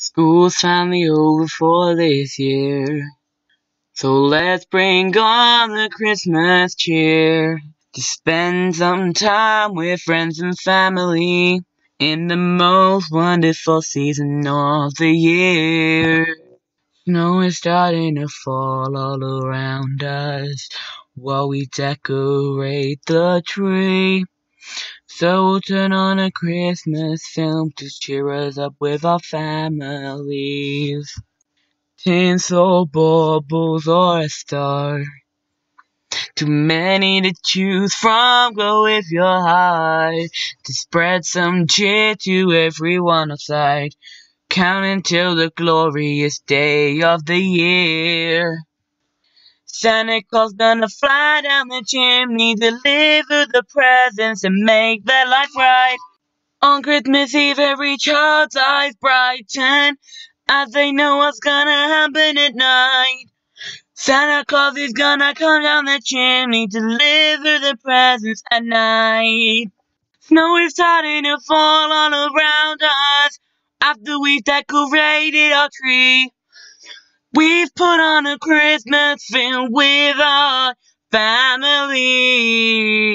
School's finally over for this year. So let's bring on the Christmas cheer to spend some time with friends and family in the most wonderful season of the year. Snow is starting to fall all around us while we decorate the tree. So we'll turn on a Christmas film to cheer us up with our families. Tinsel baubles or a star. Too many to choose from, go with your heart to spread some cheer to everyone outside. Count until the glorious day of the year. Santa Claus gonna fly down the chimney, deliver the presents and make their life right. On Christmas Eve, every child's eyes brighten as they know what's gonna happen at night. Santa Claus is gonna come down the chimney, deliver the presents at night. Snow is starting to fall all around us after we've decorated our tree. We've put on a Christmas film with our family.